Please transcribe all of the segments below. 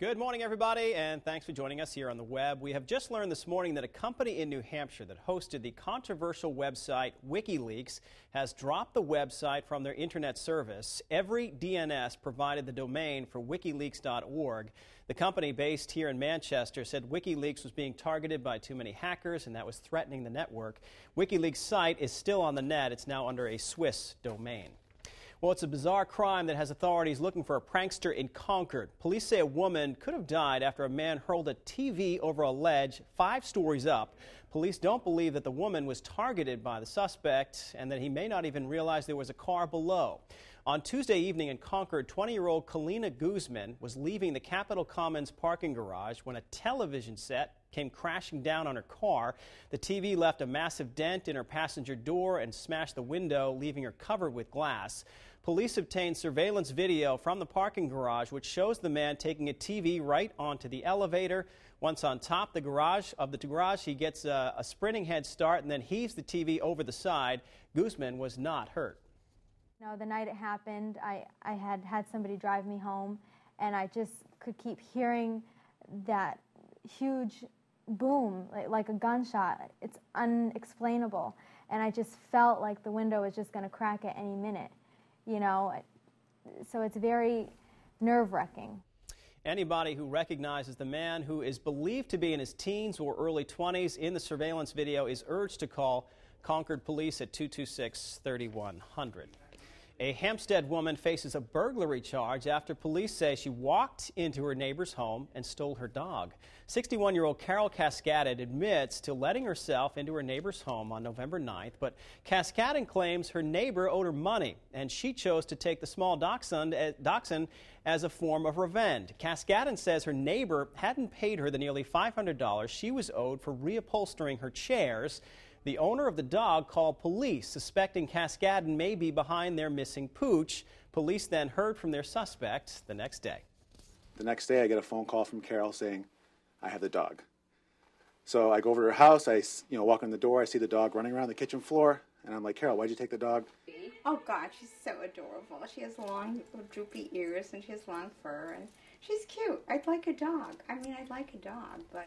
Good morning, everybody, and thanks for joining us here on the web. We have just learned this morning that a company in New Hampshire that hosted the controversial website WikiLeaks has dropped the website from their internet service. EveryDNS provided the domain for wikileaks.org. The company based here in Manchester said WikiLeaks was being targeted by too many hackers and that was threatening the network. WikiLeaks' site is still on the net. It's now under a Swiss domain. Well, it's a bizarre crime that has authorities looking for a prankster in Concord. Police say a woman could have died after a man hurled a TV over a ledge five stories up. Police don't believe that the woman was targeted by the suspect and that he may not even realize there was a car below. On Tuesday evening in Concord, 20 year old Kalina Guzman was leaving the Capitol Commons parking garage when a television set came crashing down on her car. The TV left a massive dent in her passenger door and smashed the window, leaving her covered with glass. Police obtained surveillance video from the parking garage, which shows the man taking a TV right onto the elevator. Once on top the garage of the garage, he gets a, a sprinting head start and then heaves the TV over the side. Guzman was not hurt. No, the night it happened, I, I had had somebody drive me home, and I just could keep hearing that huge boom, like, like a gunshot. It's unexplainable. And I just felt like the window was just going to crack at any minute you know. So it's very nerve wracking. Anybody who recognizes the man who is believed to be in his teens or early 20s in the surveillance video is urged to call Concord Police at 226 3100. A Hampstead woman faces a burglary charge after police say she walked into her neighbor's home and stole her dog. 61 year old Carol Cascadden admits to letting herself into her neighbor's home on November 9th, but Cascadden claims her neighbor owed her money and she chose to take the small dachshund, eh, dachshund as a form of revenge. Cascadden says her neighbor hadn't paid her the nearly $500 she was owed for reupholstering her chairs. The owner of the dog called police, suspecting Cascadden may be behind their missing pooch. Police then heard from their suspect the next day. The next day, I get a phone call from Carol saying, I have the dog. So I go over to her house, I you know, walk in the door, I see the dog running around the kitchen floor, and I'm like, Carol, why'd you take the dog? Oh, God, she's so adorable. She has long, droopy ears, and she has long fur, and she's cute. I'd like a dog. I mean, I'd like a dog, but.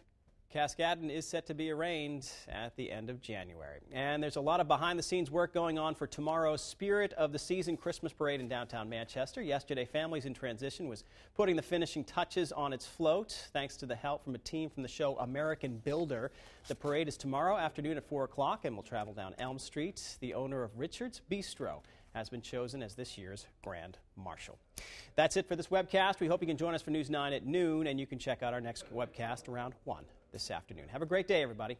Cascadden is set to be arraigned at the end of January. And there's a lot of behind the scenes work going on for tomorrow's Spirit of the Season Christmas Parade in downtown Manchester. Yesterday, Families in Transition was putting the finishing touches on its float thanks to the help from a team from the show American Builder. The parade is tomorrow afternoon at 4 o'clock and will travel down Elm Street. The owner of Richard's Bistro has been chosen as this year's Grand Marshal. That's it for this webcast. We hope you can join us for News 9 at noon, and you can check out our next webcast around 1 this afternoon. Have a great day, everybody.